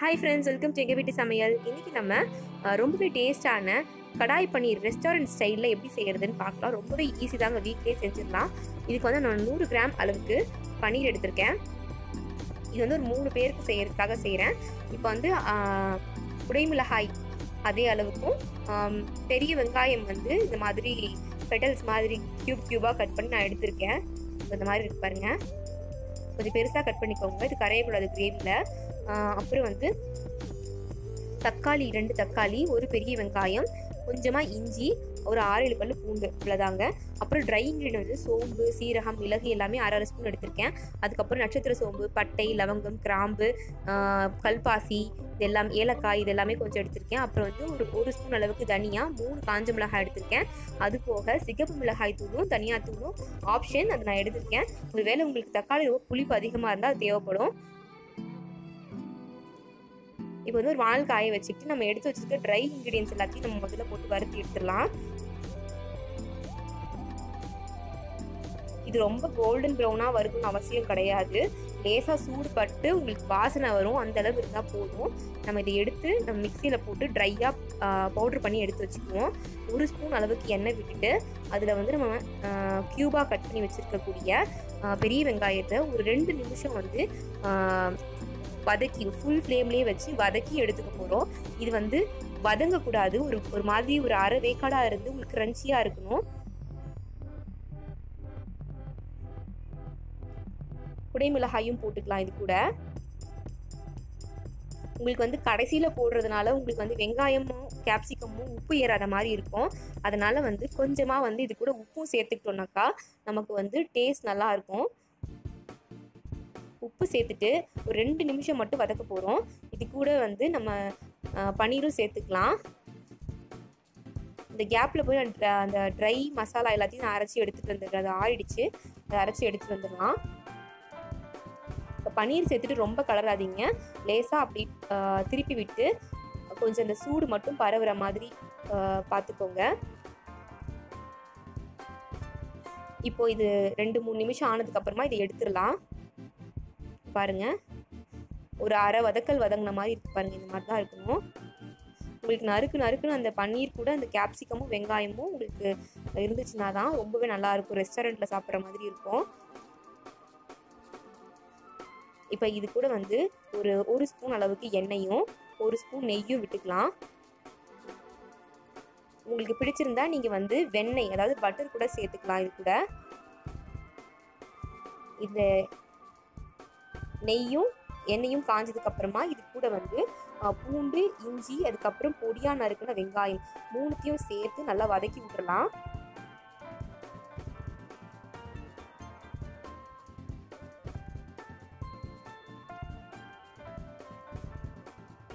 Hi friends welcome to எங்கள் வீட்டு சமையல் இன்றைக்கி நம்ம ரொம்பவே டேஸ்டான கடாய் பன்னீர் ரெஸ்டாரண்ட் ஸ்டைலில் எப்படி செய்கிறதுன்னு பார்க்கலாம். ரொம்பவே ஈஸி தாங்க வீட்லேயே செஞ்சிடலாம். இதுக்கு வந்து நான் நூறு கிராம் அளவுக்கு பன்னீர் எடுத்திருக்கேன். இது வந்து ஒரு மூணு பேருக்கு செய்கிறதுக்காக செய்கிறேன் இப்போ வந்து குடைமிளகாய் அதே அளவுக்கும் பெரிய வெங்காயம் வந்து இந்த மாதிரி பெட்டல்ஸ் மாதிரி க்யூப் க்யூபாக கட் பண்ணி நான் எடுத்திருக்கேன். இந்த மாதிரி இருக்கு பாருங்கள் கொஞ்சம் பெருசாக கட் பண்ணிக்கோங்க. இது கரையக்கூடாது கிரேவியில் அப்புறம் வந்து தக்காளி ரெண்டு தக்காளி ஒரு பெரிய வெங்காயம் கொஞ்சமாக இஞ்சி ஒரு ஆறு ஏழு பல்லு பூண்டு இவ்வளோதாங்க அப்புறம் ட்ரை இன்க்ரீடியன் வந்து சோம்பு சீரகம் மிளகு எல்லாமே அரை அரை ஸ்பூன் எடுத்திருக்கேன். அதுக்கப்புறம் நட்சத்திர சோம்பு பட்டை லவங்கம் கிராம்பு கல்பாசி இதெல்லாம் ஏலக்காய் இது எல்லாமே கொஞ்சம் எடுத்திருக்கேன். அப்புறம் வந்து ஒரு ஒரு ஸ்பூன் அளவுக்கு தனியா மூணு காஞ்ச மிளகாய் எடுத்திருக்கேன். அது போக சிகப்பு மிளகாய் தூளும் தனியாக தூளும் ஆப்ஷன் அது நான் எடுத்திருக்கேன். ஒருவேளை உங்களுக்கு தக்காளி ரொம்ப புளிப்பு அதிகமாக இருந்தால் அது தேவைப்படும். இப்போ வந்து ஒரு வால் காய வச்சுக்கிட்டு நம்ம எடுத்து வச்சுருக்க ட்ரை இன்க்ரீடியன்ஸ் எல்லாத்தையும் நம்ம முதல்ல போட்டு வறுத்து எடுத்துடலாம். இது ரொம்ப கோல்டன் ப்ரௌனாக வருதுன்னு அவசியம் கிடையாது. லேசாக சூடுபட்டு உங்களுக்கு வாசனை வரும். அந்த அளவு இருந்தால் போதும். நம்ம இதை எடுத்து நம்ம மிக்சியில் போட்டு ட்ரையாக பவுட்ரு பண்ணி எடுத்து வச்சுக்குவோம். ஒரு ஸ்பூன் அளவுக்கு எண்ணெய் விட்டுட்டு அதில் வந்து நம்ம க்யூபாக கட் பண்ணி வச்சுருக்கக்கூடிய பெரிய வெங்காயத்தை ஒரு ரெண்டு நிமிஷம் வந்து வதக்கி ஃபுல் ஃப்ளேம்லேயே வச்சு வதக்கி எடுத்துக்க போகிறோம் இது வந்து வதங்கக்கூடாது. ஒரு ஒரு மாதிரி ஒரு அரை வேக்காடாக இருந்து உங்களுக்கு க்ரன்ச்சியாக இருக்கணும். குடைமிளகாயும் போட்டுக்கலாம் இது கூட. உங்களுக்கு வந்து கடைசியில் போடுறதுனால உங்களுக்கு வந்து வெங்காயமும் கேப்சிகமும் உப்பு ஏறாத மாதிரி இருக்கும். அதனால வந்து கொஞ்சமாக வந்து இது கூட உப்பும் சேர்த்துக்கிட்டோம்னாக்கா நமக்கு வந்து டேஸ்ட் நல்லா இருக்கும். உப்பு சேர்த்துட்டு ஒரு ரெண்டு நிமிஷம் மட்டும் வதக்க போகிறோம் இது கூட வந்து நம்ம பன்னீரும் சேர்த்துக்கலாம். இந்த கேப்பில் போய் அந்த ட்ரை மசாலா எல்லாத்தையும் நான் அரைச்சி எடுத்துகிட்டு வந்துடுறேன். அது ஆறிடுச்சு. அதை அரைச்சி எடுத்துகிட்டு வந்துடலாம். இப்போ பன்னீர் சேர்த்துட்டு ரொம்ப கலராதீங்க. லேசாக அப்படி திருப்பி விட்டு கொஞ்சம் அந்த சூடு மட்டும் பரவுற மாதிரி பார்த்துக்கோங்க இப்போ இது ரெண்டு மூணு நிமிஷம் ஆனதுக்கு அப்புறமா இதை எடுத்துடலாம். பாருங்க. ஒரு அரை வதக்கல் வதங்கின மாதிரி இருக்குது பாருங்கள் இந்த மாதிரி தான் இருக்கணும். உங்களுக்கு நறுக்கு நறுக்குன்னு அந்த பன்னீர் கூட அந்த கேப்சிகமும் வெங்காயமும் உங்களுக்கு இருந்துச்சுன்னா தான் ரொம்பவே நல்லா இருக்கும். ரெஸ்டாரண்ட்டில் சாப்பிட்ற மாதிரி இருக்கும். இப்போ இது கூட வந்து ஒரு ஒரு ஸ்பூன் அளவுக்கு எண்ணெயும் ஒரு ஸ்பூன் நெய்யும் விட்டுக்கலாம். உங்களுக்கு பிடிச்சிருந்தா நீங்கள் வந்து வெண்ணெய் அதாவது பட்டர் கூட சேர்த்துக்கலாம் இது கூட. இந்த நெய்யும் எண்ணெயும் காஞ்சதுக்கு அப்புறமா இது கூட வந்து பூண்டு இஞ்சி அதுக்கப்புறம் பொடியா நறுக்கின வெங்காயம் மூணுத்தையும் சேர்த்து நல்லா வதக்கி விட்டுறலாம்.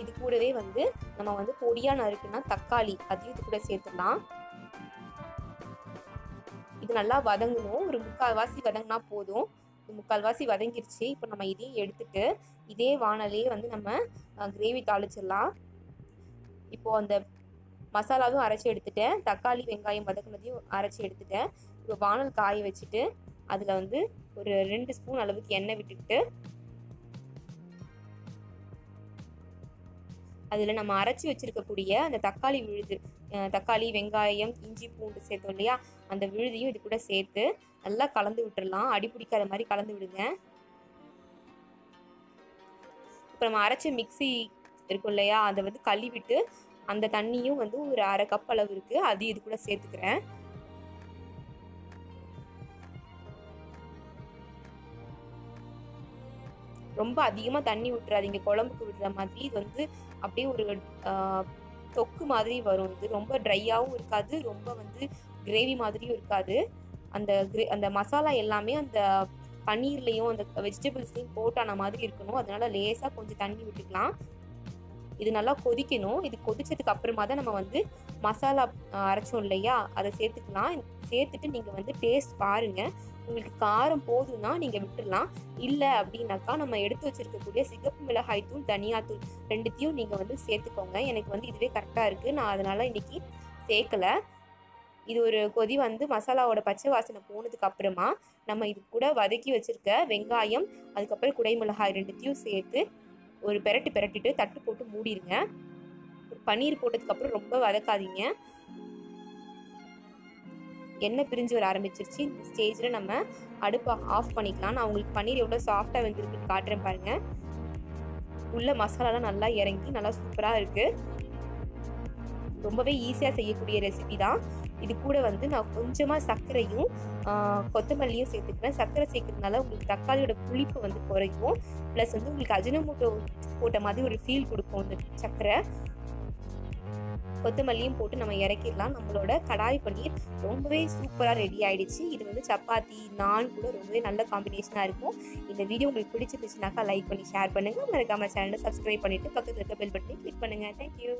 இது கூடவே வந்து நம்ம வந்து பொடியா நறுக்குனா தக்காளி அதையும் இது கூட சேர்த்துடலாம். இது நல்லா வதங்கணும். ஒரு முக்கால்வாசி வதங்கினா போதும். முக்கால்வாசி வதங்கிருச்சு. இப்போ நம்ம இதையும் எடுத்துட்டு இதே வானலையே வந்து நம்ம கிரேவி தாளிச்சிடலாம். இப்போது அந்த மசாலாவும் அரைச்சி எடுத்துட்டேன். தக்காளி வெங்காயம் வதக்குனதையும் அரைச்சி எடுத்துட்டேன். இப்போ வானல் காய வச்சுட்டு அதில் வந்து ஒரு ரெண்டு ஸ்பூன் அளவுக்கு எண்ணெய் விட்டுக்கிட்டு அதில் நம்ம அரைச்சி வச்சிருக்கக்கூடிய அந்த தக்காளி விழுது தக்காளி வெங்காயம் இஞ்சி பூண்டு சேர்த்தோம் இல்லையா? அந்த விழுதியும் இது கூட சேர்த்து நல்லா கலந்து விட்டுடலாம் அடி பிடிக்காத மாதிரி கலந்து விடுங்க. இப்போ நம்ம அரைச்ச மிக்ஸி இருக்கும் இல்லையா? அதை வந்து கழுவிட்டு அந்த தண்ணியும் வந்து ஒரு அரை கப் அளவு இருக்கு. அது இது கூட சேர்த்துக்கிறேன். ரொம்ப அதிகமாக தண்ணி விட்டுறாதீங்க குழம்புக்கு விடுற மாதிரி இது வந்து அப்படியே ஒரு தொக்கு மாதிரி வரும். இது ரொம்ப ட்ரையாகவும் இருக்காது. ரொம்ப வந்து கிரேவி மாதிரியும் இருக்காது. அந்த கிரே அந்த மசாலா எல்லாமே அந்த பன்னீர்லேயும் அந்த வெஜிடபிள்ஸ்லையும் போட்டான மாதிரி இருக்கணும். அதனால லேசாக கொஞ்சம் தண்ணி விட்டுக்கலாம். இது நல்லா கொதிக்கணும். இது கொதிச்சதுக்கு அப்புறமா தான் நம்ம வந்து மசாலா அரைச்சோம் இல்லையா? அதை சேர்த்துக்கலாம். சேர்த்துட்டு நீங்கள் வந்து டேஸ்ட் பாருங்கள் உங்களுக்கு காரம் போதும்னா நீங்கள் விட்டுடலாம் இல்லை அப்படின்னாக்கா நம்ம எடுத்து வச்சுருக்கக்கூடிய சிகப்பு மிளகாய் தூள் தனியாத்தூள் ரெண்டுத்தையும் நீங்கள் வந்து சேர்த்துக்கோங்க. எனக்கு வந்து இதுவே கரெக்டாக இருக்குது நான் அதனால் இன்றைக்கி சேர்க்கலை. இது ஒரு கொதி வந்து மசாலாவோட பச்சை வாசனை போனதுக்கு அப்புறமா நம்ம இது கூட வதக்கி வச்சிருக்க வெங்காயம் அதுக்கப்புறம் குடைமிளகாய் ரெண்டுத்தையும் சேர்த்து ஒரு பெரட்டு பெரட்டிட்டு தட்டு போட்டு மூடிடுங்க பன்னீர் போட்டதுக்கப்புறம் ரொம்ப வதக்காதீங்க. எண்ணெய் பிரிஞ்சு வர ஆரம்பிச்சிருச்சு. இந்த ஸ்டேஜில் நம்ம அடுப்பை ஆஃப் பண்ணிக்கலாம். நான் உங்களுக்கு பன்னீர் எவ்வளோ சாஃப்டாக வந்துருக்குன்னு காட்டுறேன் பாருங்கள் உள்ள மசாலாலாம் நல்லா இறங்கி நல்லா சூப்பராக இருக்குது ரொம்பவே ஈஸியாக செய்யக்கூடிய ரெசிபி தான். இது கூட வந்து நான் கொஞ்சமாக சர்க்கரையும் கொத்தமல்லியும் சேர்த்துக்கிறேன் சர்க்கரை சேர்க்கறதுனால உங்களுக்கு தக்காளியோட புளிப்பு வந்து குறையும். ப்ளஸ் வந்து உங்களுக்கு அஜினமோட்டோ போட்ட மாதிரி ஒரு ஃபீல் கொடுக்கும் இந்த சர்க்கரை. கொத்தமல்லியும் போட்டு நம்ம இறக்கிடலாம். நம்மளோட கடாய் பன்னீர் ரொம்பவே சூப்பராக ரெடி ஆகிடுச்சு இது வந்து சப்பாத்தி நான் கூட ரொம்பவே நல்ல காம்பினேஷனாக இருக்கும். இந்த வீடியோ உங்களுக்கு பிடிச்சிருந்துச்சுனாக்கா லைக் பண்ணி ஷேர் பண்ணுங்கள் மறக்காமல் சேனலை சப்ஸ்கிரைப் பண்ணிவிட்டு பக்கத்தில் இருக்க பெல் பட்டனை கிளிக் பண்ணுங்கள் தேங்க்யூ